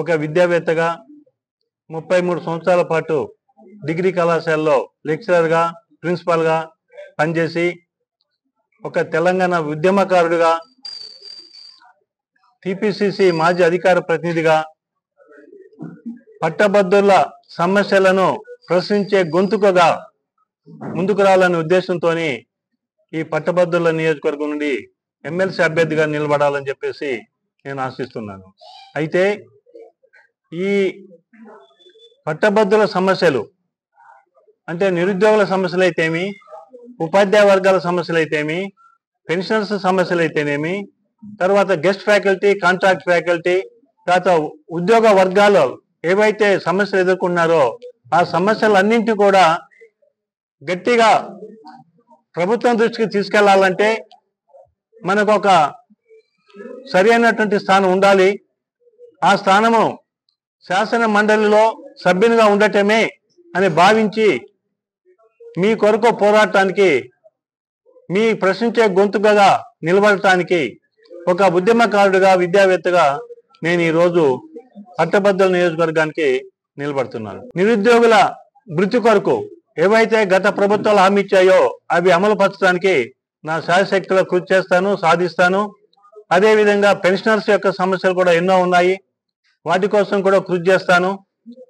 ఒక విద్యావేత్తగా ముప్పై మూడు సంవత్సరాల పాటు డిగ్రీ కళాశాలలో లెక్చరర్గా ప్రిన్సిపాల్గా పనిచేసి ఒక తెలంగాణ ఉద్యమకారుడిగా టిపిసిసి మాజీ అధికార ప్రతినిధిగా పట్టభద్రుల సమస్యలను ప్రశ్నించే గొంతుకగా ముందుకు రావాలనే ఉద్దేశంతో ఈ పట్టభద్రుల నియోజకవర్గం నుండి ఎమ్మెల్సీ అభ్యర్థిగా నిలబడాలని చెప్పేసి నేను ఆశిస్తున్నాను. అయితే ఈ పట్టభద్రుల సమస్యలు అంటే నిరుద్యోగుల సమస్యలు అయితేమి ఉపాధ్యాయ వర్గాల సమస్యలు అయితేమి పెన్షనర్స్ సమస్యలు అయితేనేమి తర్వాత గెస్ట్ ఫ్యాకల్టీ కాంట్రాక్ట్ ఫ్యాకల్టీ తర్వాత ఉద్యోగ వర్గాలు ఏవైతే సమస్యలు ఎదుర్కొన్నారో ఆ సమస్యలన్నింటినీ కూడా గట్టిగా ప్రభుత్వం దృష్టికి తీసుకెళ్ళాలంటే మనకు ఒక సరి అయినటువంటి స్థానం ఉండాలి. ఆ స్థానము శాసన మండలిలో సభ్యునిగా ఉండటమే అని భావించి మీ కొరకు పోరాటానికి మీ ప్రశ్నించే గొంతుకగా నిలబడటానికి ఒక ఉద్యమకారుడిగా విద్యావేత్తగా నేను ఈరోజు పట్టభద్రుల నియోజకవర్గానికి నిలబడుతున్నాను. నిరుద్యోగుల మృతి కొరకు ఏవైతే గత ప్రభుత్వాలు హామీ ఇచ్చాయో అవి అమలు పరచడానికి నా శాయశక్తిలో కృషి చేస్తాను సాధిస్తాను. అదేవిధంగా పెన్షనర్స్ యొక్క సమస్యలు కూడా ఎన్నో ఉన్నాయి. వాటి కోసం కూడా కృషి చేస్తాను.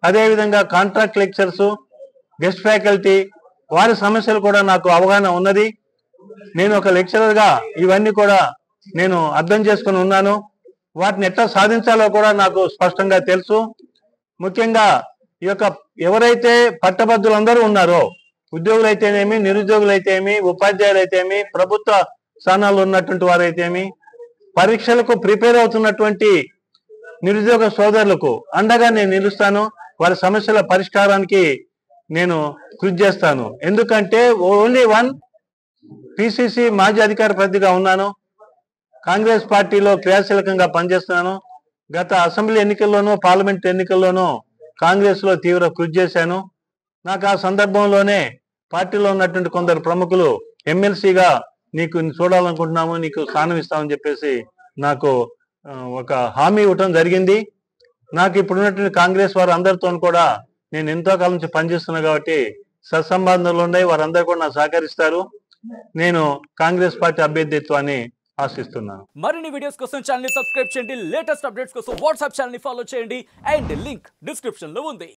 అదేవిధంగా కాంట్రాక్ట్ లెక్చర్స్ గెస్ట్ ఫ్యాకల్టీ వారి సమస్యలు కూడా నాకు అవగాహన ఉన్నది. నేను ఒక లెక్చరర్గా ఇవన్నీ కూడా నేను అర్థం చేసుకుని ఉన్నాను. వాటిని ఎట్లా సాధించాలో కూడా నాకు స్పష్టంగా తెలుసు. ముఖ్యంగా ఈ యొక్క ఎవరైతే పట్టభద్రులందరూ ఉన్నారో ఉద్యోగులైతేనేమి నిరుద్యోగులైతేమి ఉపాధ్యాయులైతేమి ప్రభుత్వ స్థానాల్లో ఉన్నటువంటి వారైతేమి పరీక్షలకు ప్రిపేర్ అవుతున్నటువంటి నిరుద్యోగ సోదరులకు అండగా నేను నిలుస్తాను. వారి సమస్యల పరిష్కారానికి నేను కృషి చేస్తాను. ఎందుకంటే ఓన్లీ వన్ పిసిసి మాజీ అధికార ప్రతిగా ఉన్నాను. కాంగ్రెస్ పార్టీలో క్రియాశీలకంగా పనిచేస్తున్నాను. గత అసెంబ్లీ ఎన్నికల్లోనూ పార్లమెంట్ ఎన్నికల్లోనూ కాంగ్రెస్లో తీవ్ర కృషి చేశాను. నాకు ఆ సందర్భంలోనే పార్టీలో ఉన్నటువంటి కొందరు ప్రముఖులు ఎమ్మెల్సీగా నీకు చూడాలనుకుంటున్నాము నీకు స్థానం ఇస్తామని చెప్పేసి నాకు ఒక హామీ ఇవ్వటం జరిగింది. నాకు ఇప్పుడున్నటువంటి కాంగ్రెస్ వారు అందరితో కూడా నేను ఎంతో కాలం నుంచి పనిచేస్తున్నా కాబట్టి సత్సంబంధాలు ఉన్నాయి వారందరూ కూడా నాకు సహకరిస్తారు. నేను కాంగ్రెస్ పార్టీ అభ్యర్థిత్వాన్ని ఆశిస్తున్నాను. మరిన్ని వీడియోస్ కోసం ఛానల్ సబ్స్క్రైబ్ చేయండి. లేటెస్ట్ అప్డేట్స్ కోసం వాట్సాప్ ఛానల్ ఫాలో చేయండి. అండ్ లింక్ డిస్క్రిప్షన్లో ఉంది.